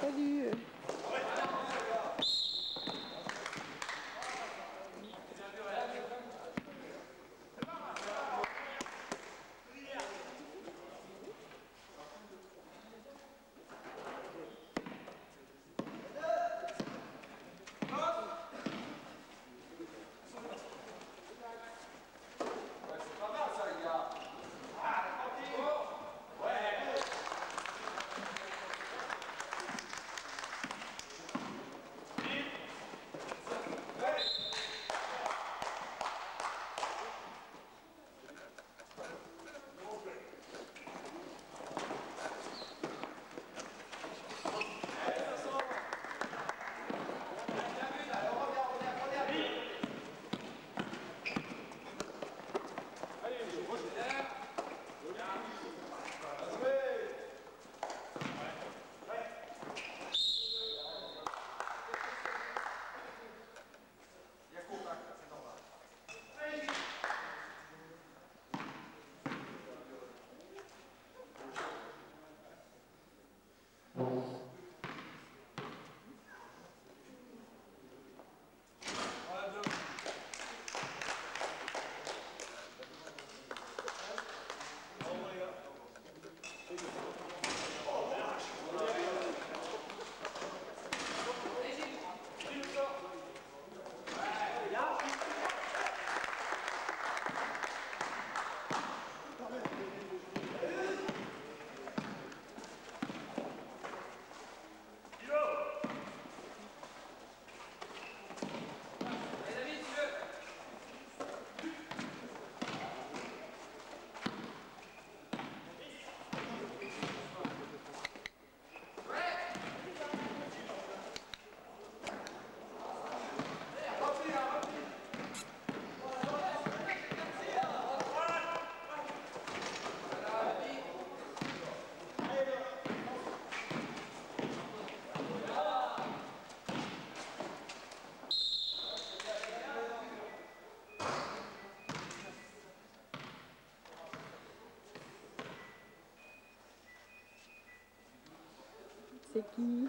Salut. 敵。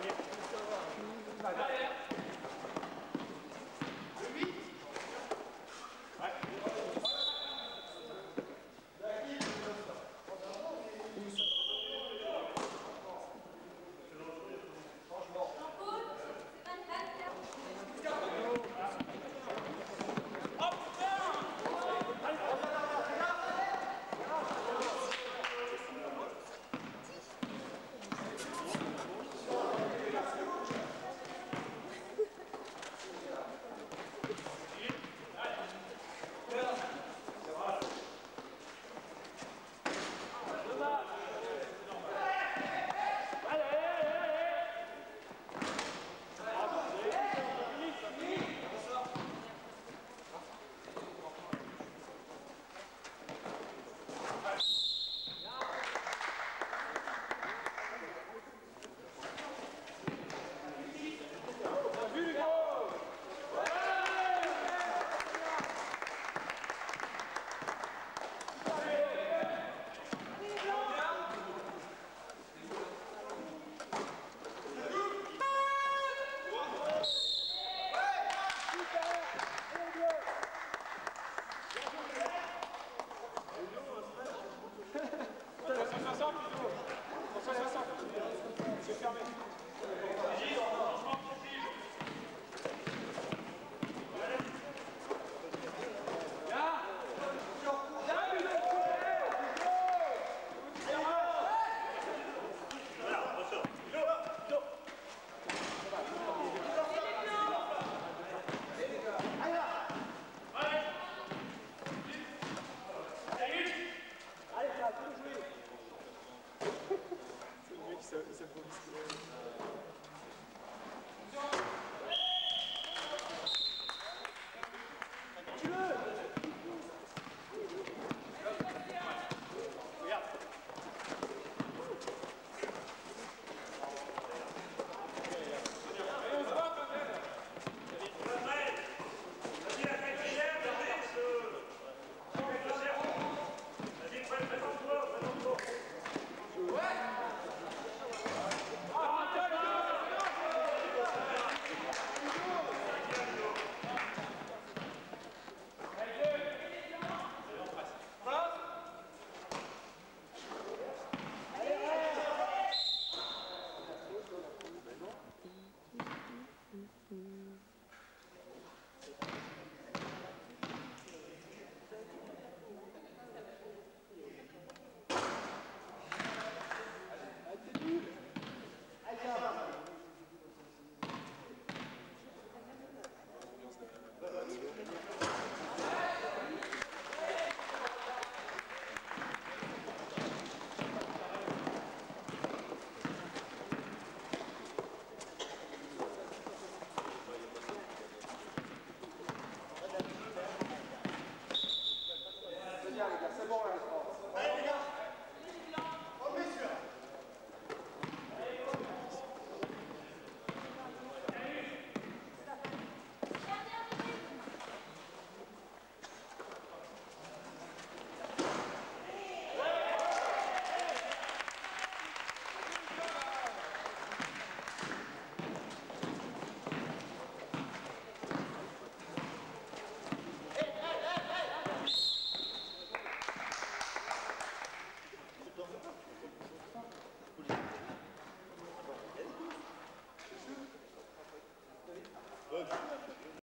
快点！